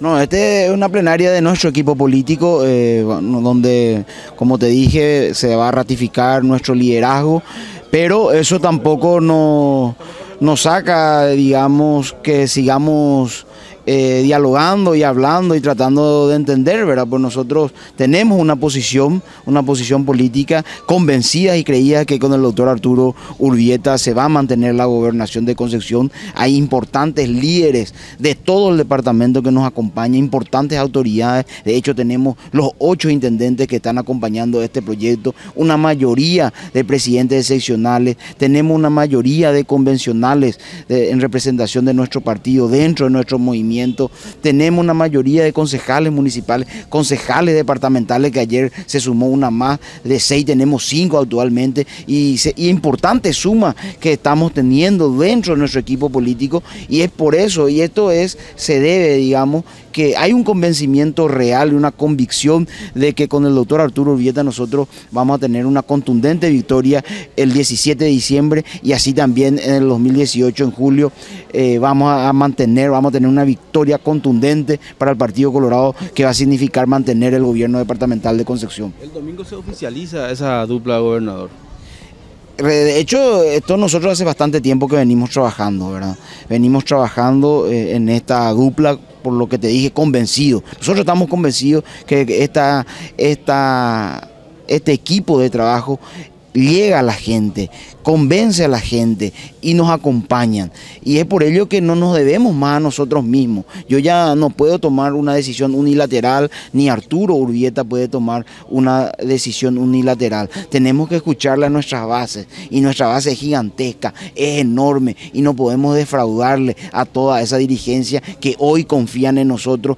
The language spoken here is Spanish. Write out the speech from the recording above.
No, este es una plenaria de nuestro equipo político, eh, donde, como te dije, se va a ratificar nuestro liderazgo, pero eso tampoco nos, nos saca, digamos, que sigamos eh, dialogando y hablando y tratando de entender, ¿verdad? Pues nosotros tenemos una posición, una posición política convencida y creída que con el doctor Arturo Urbieta se va a mantener la gobernación de Concepción. Hay importantes líderes de todo el departamento que nos acompañan, importantes autoridades. De hecho, tenemos los ocho intendentes que están acompañando este proyecto, una mayoría de presidentes seccionales, tenemos una mayoría de convencionales en representación de nuestro partido dentro de nuestro movimiento tenemos una mayoría de concejales municipales, concejales departamentales, que ayer se sumó una más de seis, tenemos cinco actualmente, y, importante suma que estamos teniendo dentro de nuestro equipo político, y es por eso, y esto es, se debe, digamos, que hay un convencimiento real y una convicción de que con el doctor Arturo Urbieta nosotros vamos a tener una contundente victoria el 17 de diciembre y así también en el 2018, en julio, eh, vamos a mantener, vamos a tener una victoria contundente para el Partido Colorado que va a significar mantener el gobierno departamental de Concepción. El domingo se oficializa esa dupla gobernador. De hecho, esto nosotros hace bastante tiempo que venimos trabajando, ¿verdad? Venimos trabajando eh, en esta dupla, por lo que te dije, convencido. Nosotros estamos convencidos que esta, esta, este equipo de trabajo llega a la gente, convence a la gente y nos acompañan. Y es por ello que no nos debemos más a nosotros mismos. Yo ya no puedo tomar una decisión unilateral, ni Arturo Urbieta puede tomar una decisión unilateral. Tenemos que escucharle a nuestras bases y nuestra base es gigantesca, es enorme y no podemos defraudarle a toda esa dirigencia que hoy confían en nosotros